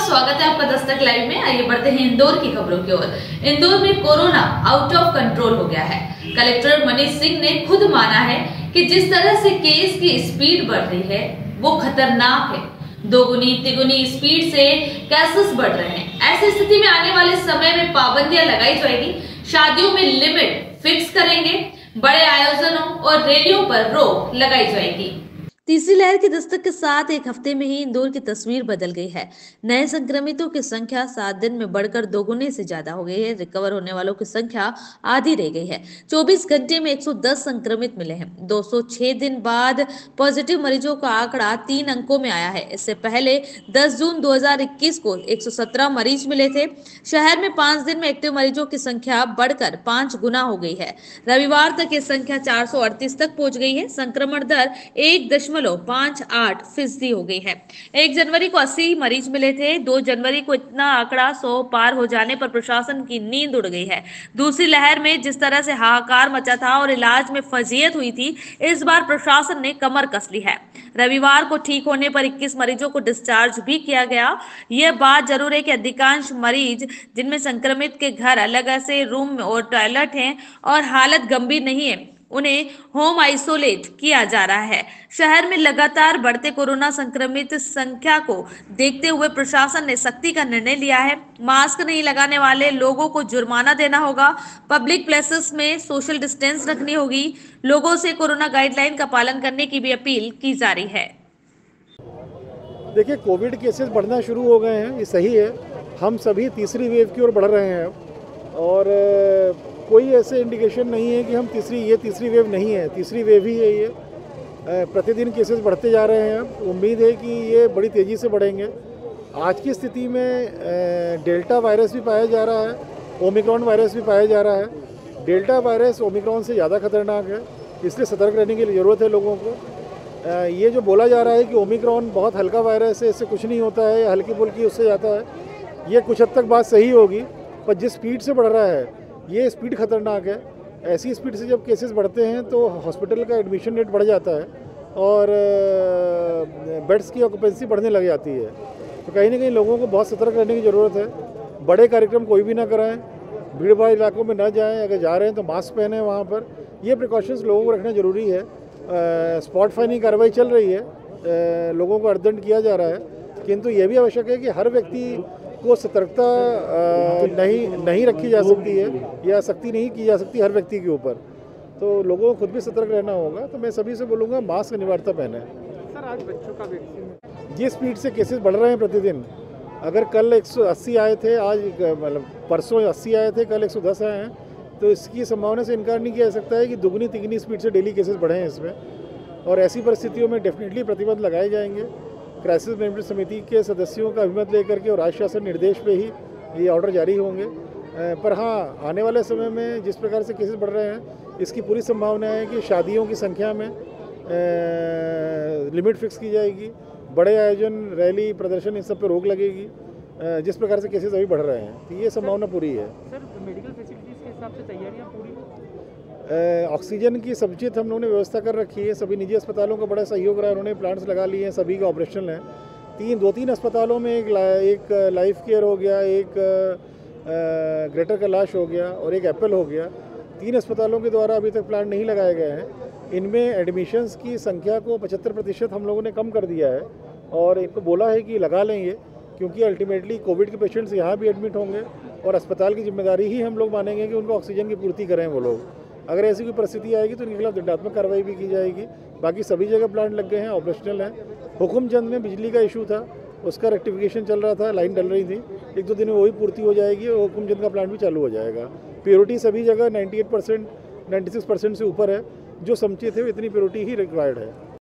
स्वागत है आपका दस्तक लाइव में। आइए बढ़ते हैं इंदौर की खबरों की ओर। इंदौर में कोरोना आउट ऑफ़ कंट्रोल हो गया है। कलेक्टर मनीष सिंह ने खुद माना है कि जिस तरह से केस की स्पीड बढ़ रही है, वो खतरनाक है। दोगुनी तिगुनी स्पीड से केसेस बढ़ रहे हैं। ऐसी स्थिति में आने वाले समय में पाबंदियाँ लगाई जाएगी। शादियों में लिमिट फिक्स करेंगे। बड़े आयोजनों और रैलियों पर रोक लगाई जाएगी। तीसरी लहर की दस्तक के साथ एक हफ़्ते में ही इंदौर की तस्वीर बदल गई है। नए संक्रमितों की संख्या सात दिन में बढ़कर दोगुने से ज़्यादा हो गई है। रिकवर होने वालों की संख्या आधी रह गई है। 24 घंटे में 110 संक्रमित मिले हैं। 206 दिन बाद पॉजिटिव मरीजों का आंकड़ा तीन अंकों में आया है। इससे पहले 10 जून 2021 को 117 मरीज़ मिले थे। शहर में पाँच दिन में एक्टिव मरीजों की संख्या बढ़कर पाँच गुना हो गई है। रविवार तक ये संख्या चार सौ अड़तीस तक पहुँच गई है। संक्रमण दर एक दशमलव पाँच आठ फ़ीसदी हो गई है। एक जनवरी को अस्सी मरीज़ मिले थे, दो जनवरी को इतना आंकड़ा सौ पार हो जाने पर प्रशासन की नींद उड़ गई है। दूसरी लहर में जिस तरह से हाहाकार मचा था और इलाज में फजीयत हुई थी, इस बार प्रशासन ने कमर कस ली है। रविवार को ठीक होने पर 21 मरीजों को डिस्चार्ज भी किया गया। यह बात ज़रूर है कि अधिकांश मरीज़ जिनमें संक्रमित के घर अलग ऐसे रूम और टॉयलेट हैं और हालत गंभीर नहीं है। उन्हें होम आइसोलेट किया जा रहा है। शहर में लगातार बढ़ते कोरोना संक्रमित संख्या को देखते हुए प्रशासन ने सख्ती का निर्णय लिया है। मास्क नहीं लगाने वाले लोगों को जुर्माना देना होगा। पब्लिक प्लेसेस में सोशल डिस्टेंस रखनी होगी। लोगों से कोरोना गाइडलाइन का पालन करने की भी अपील की जा रही है। देखिए कोविड केसेस बढ़ना शुरू हो गए हैं, ये सही है। हम सभी तीसरी वेव की ओर बढ़ रहे हैं। और कोई ऐसे इंडिकेशन नहीं है कि हम तीसरी, ये तीसरी वेव नहीं है। तीसरी वेव ही है ये। प्रतिदिन केसेस बढ़ते जा रहे हैं। उम्मीद है कि ये बड़ी तेज़ी से बढ़ेंगे। आज की स्थिति में डेल्टा वायरस भी पाया जा रहा है। ओमिक्रॉन वायरस भी पाया जा रहा है। डेल्टा वायरस ओमिक्रॉन से ज़्यादा खतरनाक है। इसलिए सतर्क रहने की ज़रूरत है लोगों को। ये जो बोला जा रहा है कि ओमिक्रॉन बहुत हल्का वायरस है, इससे कुछ नहीं होता है हल्की फुल्की उससे जाता है, ये कुछ हद तक बात सही होगी, पर जिस स्पीड से बढ़ रहा है ये स्पीड खतरनाक है। ऐसी स्पीड से जब केसेस बढ़ते हैं तो हॉस्पिटल का एडमिशन रेट बढ़ जाता है और बेड्स की ऑक्यूपेंसी बढ़ने लग जाती है। तो कहीं ना कहीं लोगों को बहुत सतर्क रहने की ज़रूरत है। बड़े कार्यक्रम कोई भी ना कराएँ भीड़ भाड़ इलाकों में ना जाएँ अगर जा रहे हैं तो मास्क पहने वहाँ पर। ये प्रिकॉशंस लोगों को रखना ज़रूरी है। स्पॉट फाइनिंग कार्रवाई चल रही है। अ, लोगों को अर्जेंट किया जा रहा है। किंतु ये भी आवश्यक है कि हर व्यक्ति को सतर्कता नहीं नहीं रखी जा सकती है या सख्ती नहीं की जा सकती हर व्यक्ति के ऊपर। तो लोगों को खुद भी सतर्क रहना होगा। तो मैं सभी से बोलूँगा मास्क अनिवार्यता पहने। सर आज बच्चों का वैक्सीन जिस स्पीड से केसेस बढ़ रहे हैं प्रतिदिन अगर कल 180 आए थे आज मतलब परसों 80 आए थे कल 110 आए हैं तो इसकी संभावना से इनकार नहीं किया जा सकता है कि दुगनी तिगनी स्पीड से डेली केसेस बढ़े हैं इसमें। और ऐसी परिस्थितियों में डेफिनेटली प्रतिबंध लगाए जाएँगे। क्राइसिस मैनेजमेंट समिति के सदस्यों का अभिमत लेकर के और राज्य शासन निर्देश पे ही ये ऑर्डर जारी होंगे। पर हाँ आने वाले समय में जिस प्रकार से केसेस बढ़ रहे हैं, इसकी पूरी संभावना है कि शादियों की संख्या में लिमिट फिक्स की जाएगी, बड़े आयोजन, रैली, प्रदर्शन इन सब पर रोक लगेगी। जिस प्रकार से केसेस अभी बढ़ रहे हैं तो ये संभावना पूरी है। सर मेडिकल फैसिलिटीज़ के हिसाब से तैयारियाँ पूरी ऑक्सीजन की समुचित हम लोगों ने व्यवस्था कर रखी है। सभी निजी अस्पतालों का बड़ा सहयोग रहा है। उन्होंने प्लांट्स लगा लिए हैं, सभी का ऑपरेशनल है। तीन, दो तीन अस्पतालों में एक ला- एक लाइफ केयर हो गया, एक ग्रेटर कैलाश हो गया और एक एप्पल हो गया। तीन अस्पतालों के द्वारा अभी तक प्लांट नहीं लगाए गए हैं। इनमें एडमिशन्स की संख्या को पचहत्तर प्रतिशत हम लोगों ने कम कर दिया है और इनको बोला है कि लगा लेंगे क्योंकि अल्टीमेटली कोविड के पेशेंट्स यहाँ भी एडमिट होंगे और अस्पताल की ज़िम्मेदारी ही हम लोग मानेंगे कि उनको ऑक्सीजन की पूर्ति करें वो लोग। अगर ऐसी कोई परिस्थिति आएगी तो इनके खिलाफ दंडात्मक कार्रवाई भी की जाएगी। बाकी सभी जगह प्लांट लग गए हैं, ऑपरेशनल हैं। हुकुमचंद में बिजली का इशू था, उसका रेक्टिफिकेशन चल रहा था, लाइन डल रही थी। एक दो दिन में वही पूर्ति हो जाएगी और हुकुमचंद का प्लांट भी चालू हो जाएगा। प्योरिटी सभी जगह 98 परसेंट नाइन्टी से ऊपर है। जो समझे थे इतनी प्योरिटी ही रिक्वायर्ड है।